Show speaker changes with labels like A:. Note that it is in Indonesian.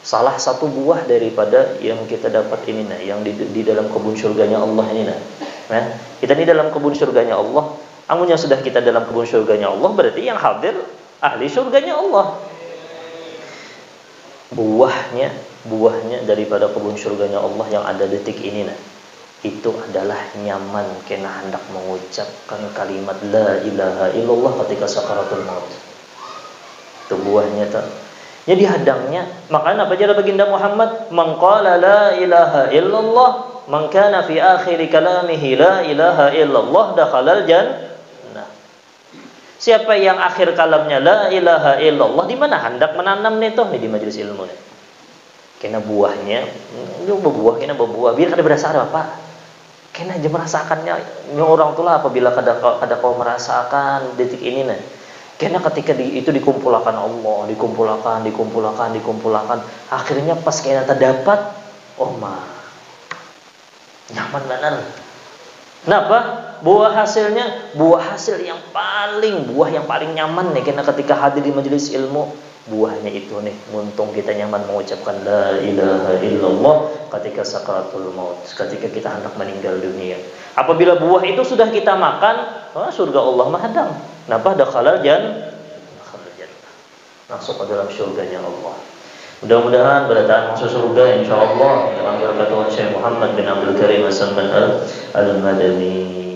A: salah satu buah daripada yang kita dapat ini nah yang di, di dalam kebun surganya Allah ini nah nah kita ini dalam kebun surganya Allah amunnya sudah kita dalam kebun surganya Allah berarti yang hadir ahli surganya Allah. Buahnya buahnya daripada kebun surganya Allah yang ada detik ini nah itu adalah nyaman kena hendak mengucapkan kalimat la ilaha illallah ketika sakaratul maut. Itu buahnya tak jadi hadangnya. Makanya apa jara baginda Muhammad? Mengqala la ilaha illallah. Man kana fi akhir kalamihi la ilaha illallah dakhalal jannah. Siapa yang akhir kalamnya la ilaha illallah di mana hendak menanam nih toh di majelis ilmu nih. Kena buahnya, nyoba buah, kena berbuah. Biar kada berasa apa? Kena aja merasakannya. Orang tua apabila kada kada kau merasakan detik ini nih karena ketika di, itu dikumpulkan Allah, dikumpulkan, dikumpulkan, dikumpulkan, akhirnya pas kayaknya terdapat, oh ma, nyaman benar. Kenapa? Buah hasilnya, buah hasil yang paling, buah yang paling nyaman nih. Karena ketika hadir di majelis ilmu, buahnya itu nih. Untung kita nyaman mengucapkan la ilaha illallah ketika sakaratul maut, ketika kita hendak meninggal dunia. Apabila buah itu sudah kita makan, oh, surga Allah mahadam. Kenapa? Dakhalal jan masuk ke dalam surganya Allah. Mudah-mudahan berdatangan masuk surga insyaallah dengan berkat Syekh Muhammad bin Abdul Karim Salman Al-Madani.